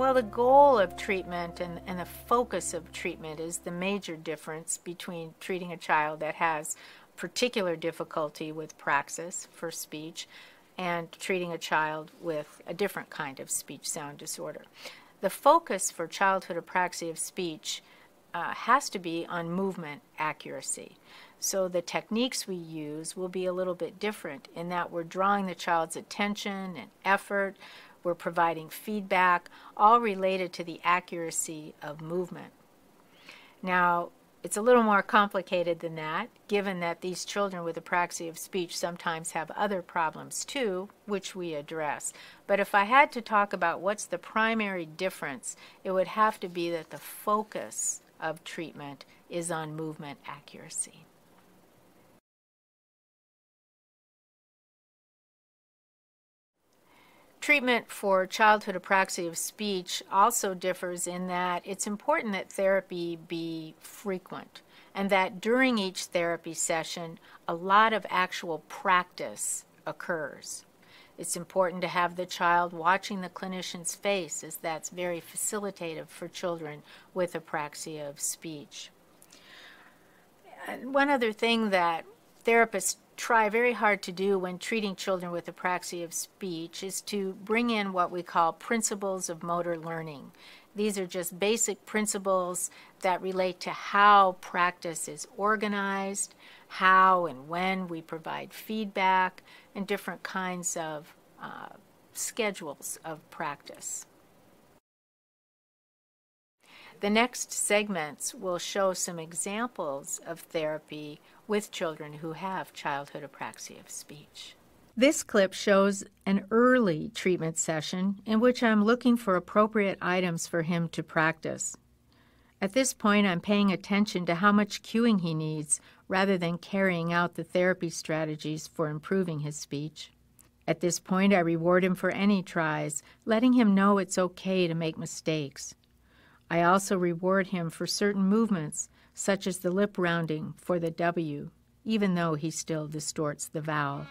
Well, the goal of treatment and, and the focus of treatment is the major difference between treating a child that has particular difficulty with praxis for speech and treating a child with a different kind of speech sound disorder. The focus for childhood apraxia of speech uh, has to be on movement accuracy. So the techniques we use will be a little bit different in that we're drawing the child's attention and effort, we're providing feedback, all related to the accuracy of movement. Now, it's a little more complicated than that, given that these children with apraxia of speech sometimes have other problems too, which we address. But if I had to talk about what's the primary difference, it would have to be that the focus of treatment is on movement accuracy. Treatment for childhood apraxia of speech also differs in that it's important that therapy be frequent and that during each therapy session, a lot of actual practice occurs. It's important to have the child watching the clinician's face, as that's very facilitative for children with apraxia of speech. And one other thing that therapists try very hard to do when treating children with apraxia of speech is to bring in what we call principles of motor learning. These are just basic principles that relate to how practice is organized, how and when we provide feedback, and different kinds of uh, schedules of practice. The next segments will show some examples of therapy with children who have childhood apraxia of speech. This clip shows an early treatment session in which I'm looking for appropriate items for him to practice. At this point, I'm paying attention to how much cueing he needs rather than carrying out the therapy strategies for improving his speech. At this point, I reward him for any tries, letting him know it's okay to make mistakes. I also reward him for certain movements, such as the lip rounding for the W, even though he still distorts the vowel.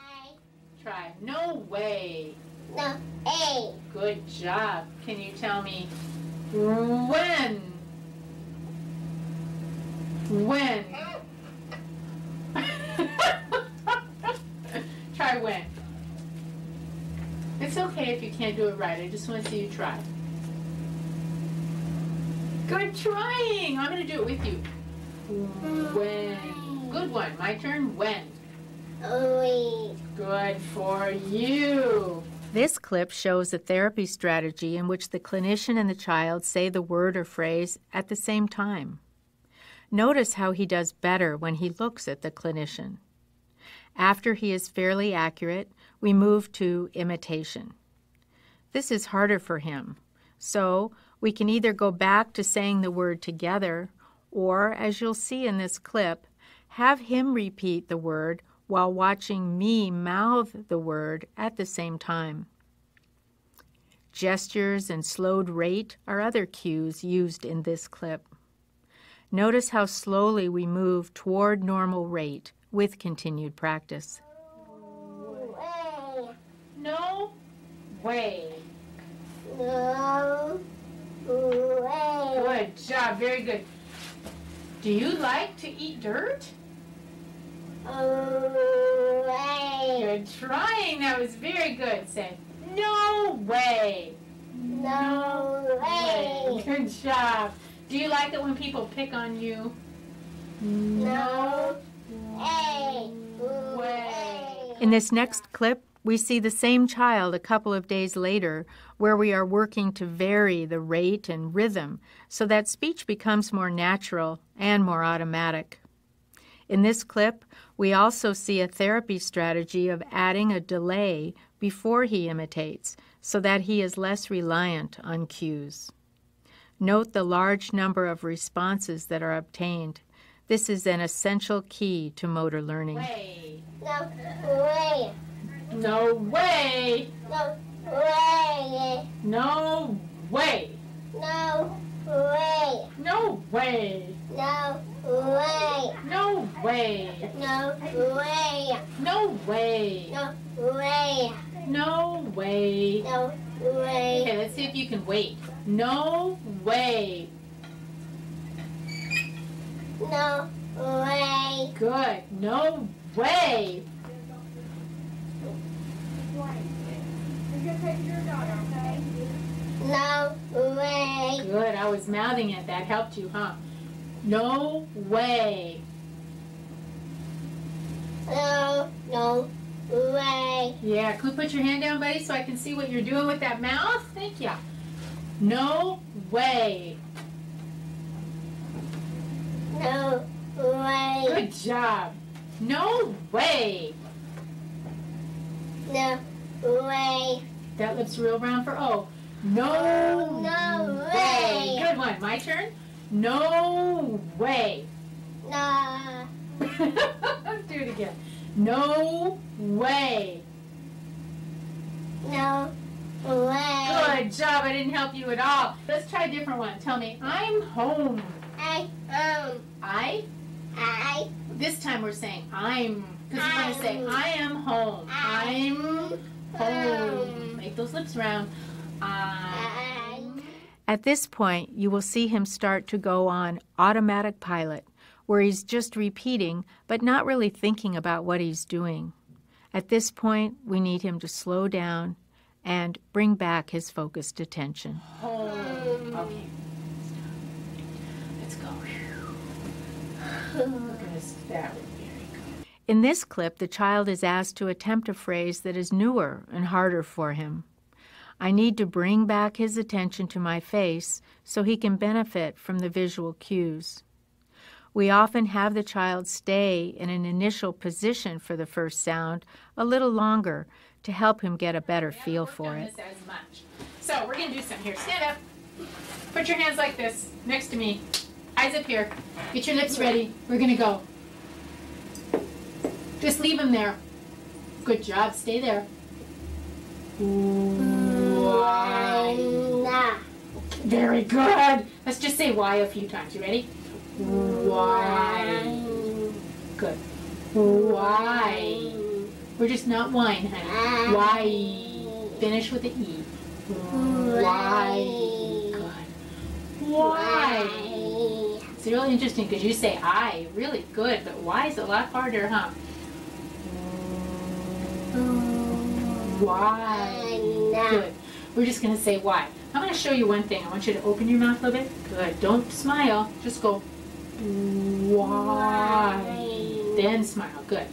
Try. No way. No, A. Good job. Can you tell me when? When? try when. It's okay if you can't do it right. I just want to see you try. Good trying. I'm going to do it with you. When. Good one. My turn. When. Good for you. This clip shows a therapy strategy in which the clinician and the child say the word or phrase at the same time. Notice how he does better when he looks at the clinician. After he is fairly accurate, we move to imitation. This is harder for him, so we can either go back to saying the word together, or, as you'll see in this clip, have him repeat the word while watching me mouth the word at the same time. Gestures and slowed rate are other cues used in this clip. Notice how slowly we move toward normal rate with continued practice. No way. No. Way. Good job, very good. Do you like to eat dirt? Way. Good trying, that was very good. Say, no way. No way. Good job. Do you like it when people pick on you? No way. way. In this next clip, we see the same child a couple of days later, where we are working to vary the rate and rhythm so that speech becomes more natural and more automatic. In this clip, we also see a therapy strategy of adding a delay before he imitates so that he is less reliant on cues. Note the large number of responses that are obtained. This is an essential key to motor learning. No way. No way! No way. No way! No way. No way! No way. No way! No way. No way! No way. No way! No way. Okay, let's see if you can wait. No way. No way. Good. No way. No way. Good. I was mouthing it. That helped you, huh? No way. No, no way. Yeah. Can we put your hand down, buddy, so I can see what you're doing with that mouth? Thank you. No way. No way. Good job. No way. No way. That looks real round for O. No, No way. Good one. My turn. No way. No. Let's do it again. No way. No way. Good job. I didn't help you at all. Let's try a different one. Tell me, I'm home. I um I. I This time we're saying I'm. Because you want to say I am home. I'm home. home. Make those lips round. I'm. At this point, you will see him start to go on automatic pilot, where he's just repeating but not really thinking about what he's doing. At this point, we need him to slow down and bring back his focused attention. Home. Okay. Let's go. We're gonna that one very good. In this clip, the child is asked to attempt a phrase that is newer and harder for him. I need to bring back his attention to my face so he can benefit from the visual cues. We often have the child stay in an initial position for the first sound a little longer to help him get a better feel for it. this as much. So we're gonna do some here. Stand up. Put your hands like this next to me. Eyes up here. Get your lips ready. We're gonna go. Just leave him there. Good job. Stay there. Why? Nah. Very good. Let's just say why a few times. You ready? Why? Good. Why? We're just not whine, honey. Why? Finish with the E. Why? Good. Why? It's really interesting because you say I really good, but why is a lot harder, huh? Why? Good. We're just going to say why. I'm going to show you one thing. I want you to open your mouth a little bit. Good. Don't smile. Just go. Why? Then smile. Good.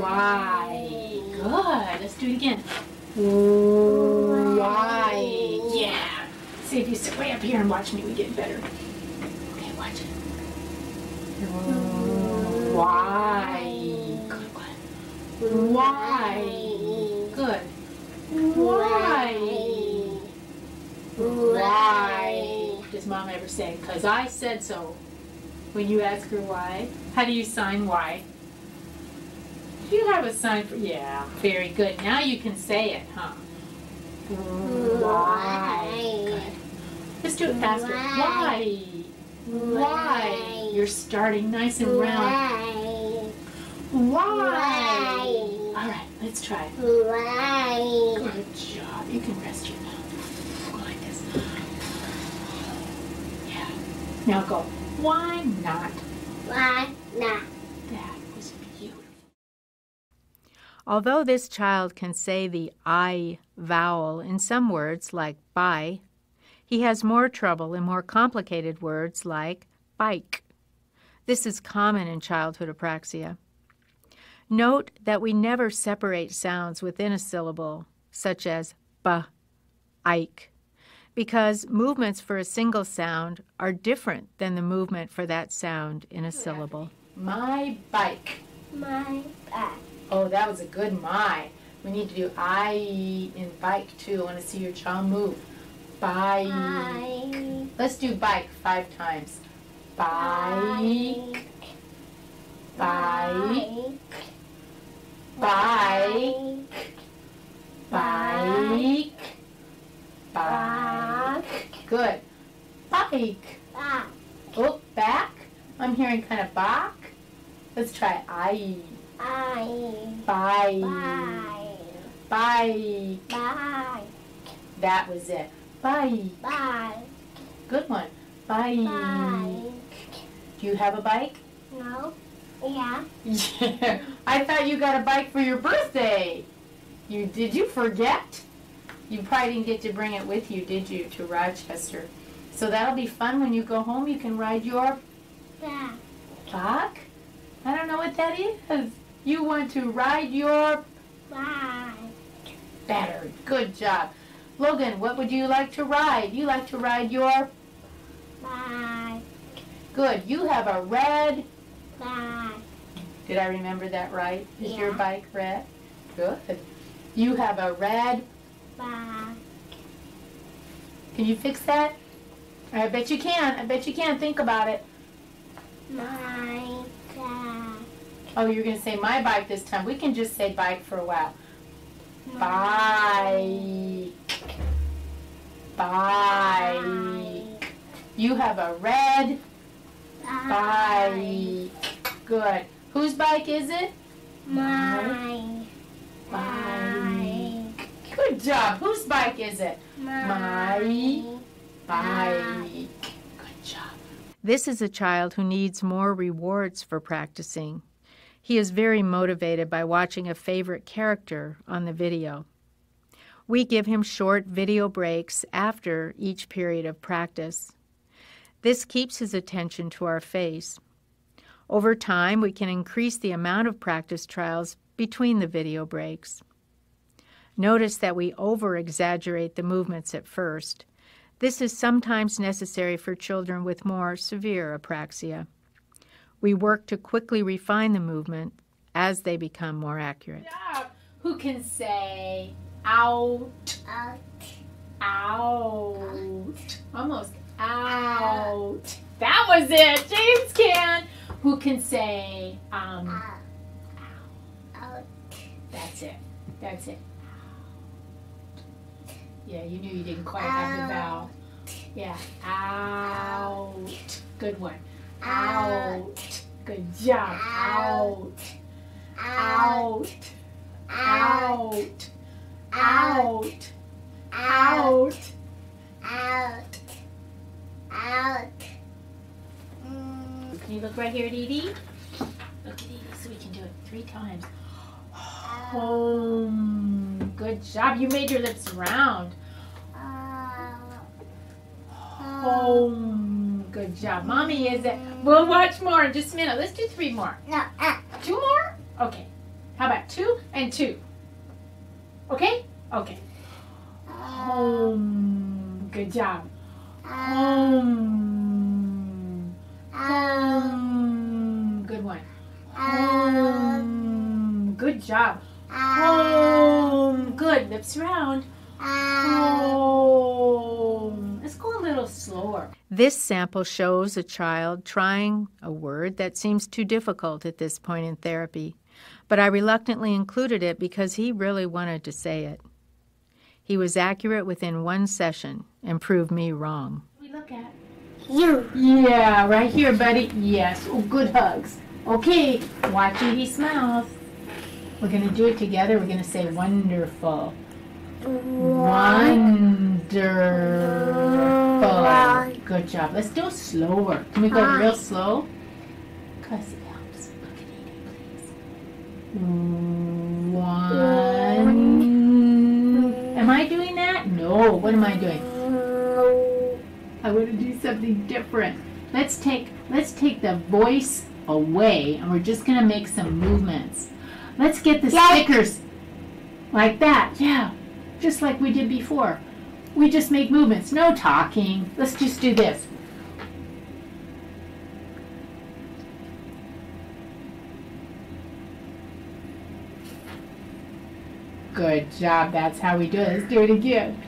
Why? Good. Let's do it again. Why? Yeah. See if you sit way up here and watch me. We get better. Okay, watch it. Why? Good one. Why? Good. Why? Why? Does mom ever say, because I said so? When you ask her why? How do you sign why? You have a sign for, yeah, very good. Now you can say it, huh? Why? Good. Let's do it faster. Why? Why? You're starting nice and round. Why? Right, let's try it. Why? Good job. You can rest your mouth. Go like this. Yeah. Now go. Why not? Why not? That was beautiful. Although this child can say the I vowel in some words like buy, he has more trouble in more complicated words like bike. This is common in childhood apraxia. Note that we never separate sounds within a syllable, such as b, ike, because movements for a single sound are different than the movement for that sound in a syllable. My bike. My bike. Oh, that was a good my. We need to do I in bike too. I want to see your child move. Bike. I. Let's do bike five times. Bike. Bike. Bike. Bike. Bike. bike. Good. Bike. Back. Oh, back. I'm hearing kind of back. Let's try I. I. Bike. Bye. Bike. Bye. That was it. Bye. Bye. Good one. Bye. Bye. Do you have a bike? No. Yeah. Yeah. I thought you got a bike for your birthday. You did you forget? You probably didn't get to bring it with you, did you, to Rochester? So that'll be fun when you go home. You can ride your Bye. bike. I don't know what that is. You want to ride your bike. better. Good job. Logan, what would you like to ride? You like to ride your bike. good. You have a red. Bye. Did I remember that right? Is your bike red? Good. You have a red. bike. Can you fix that? I bet you can. I bet you can. Think about it. My bye. Oh, you're going to say my bike this time. We can just say bike for a while. Bike. Bike. You have a red bike. Good. Whose bike is it? My. Bike. Good job. Whose bike is it? My. Bike. Good job. This is a child who needs more rewards for practicing. He is very motivated by watching a favorite character on the video. We give him short video breaks after each period of practice. This keeps his attention to our face. Over time, we can increase the amount of practice trials between the video breaks. Notice that we over exaggerate the movements at first. This is sometimes necessary for children with more severe apraxia. We work to quickly refine the movement as they become more accurate. Good. Who can say out, Out. out? Almost out. That was it. James can. Who can say um? Out. Out. That's it. That's it. Yeah, you knew you didn't quite have the vowel. Yeah. Out. Good one. Out. Good job. Out. Out. Out. Out. Out. Out. Out. Mm, Can you look right here at Edie? Look at Edie so we can do it three times. Home. Good job. You made your lips round. Home. Good job. Mommy is it. We'll watch more in just a minute. Let's do three more. No. Uh, Two more? Okay. How about two and two? Okay? Okay. Home. Good job. Home. Home. Good one. Home. Good job. Home. Good. Lips round. Home. Let's go a little slower. This sample shows a child trying a word that seems too difficult at this point in therapy, but I reluctantly included it because he really wanted to say it. He was accurate within one session and proved me wrong. Look at. You. Yeah, right here, buddy. Yes. Oh, good hugs. Okay, watch Edie's mouth. We're gonna do it together. We're gonna say wonderful. Wonderful. Good job. Let's do it slower. Can we go real slow? Cause it helps. Look at Edie, please. One. Am I doing that? No. What am I doing? I want to do something different. Let's take let's take the voice away and we're just gonna make some movements. Let's get the Like- stickers like that. Yeah. Just like we did before. We just make movements, no talking. Let's just do this. Good job. That's how we do it. Let's do it again.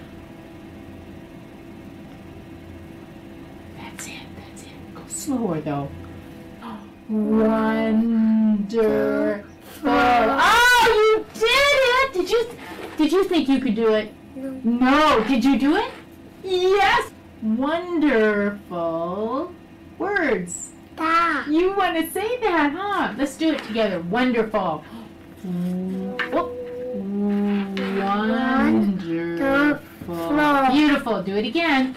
That's it. That's it. Go slower though. Wonderful. Oh, you did it! Did you did you think you could do it? No. No. Did you do it? Yes. Wonderful words. Da. You want to say that, huh? Let's do it together. Wonderful. Whoop. Wonderful. Wonderful. Beautiful. Do it again.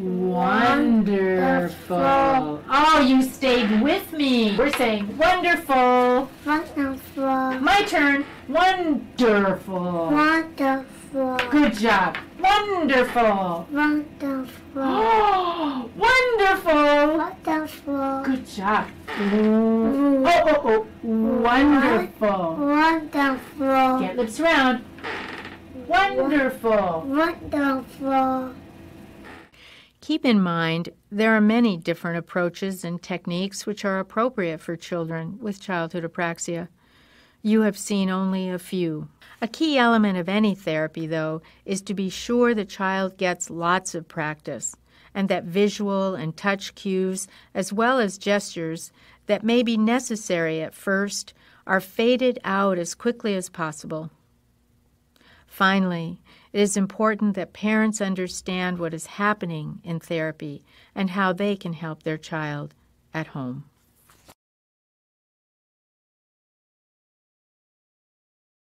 Wonderful. Oh, you stayed with me. We're saying wonderful. Wonderful. My turn. Wonderful. Wonderful. Good job. Wonderful. Wonderful. Oh, wonderful. Wonderful. Good job. Oh, oh, oh. Wonderful. Wonderful. Get lips round. Wonderful. Wonderful. Keep in mind, there are many different approaches and techniques which are appropriate for children with childhood apraxia. You have seen only a few. A key element of any therapy, though, is to be sure the child gets lots of practice and that visual and touch cues, as well as gestures that may be necessary at first, are faded out as quickly as possible. Finally, it is important that parents understand what is happening in therapy and how they can help their child at home.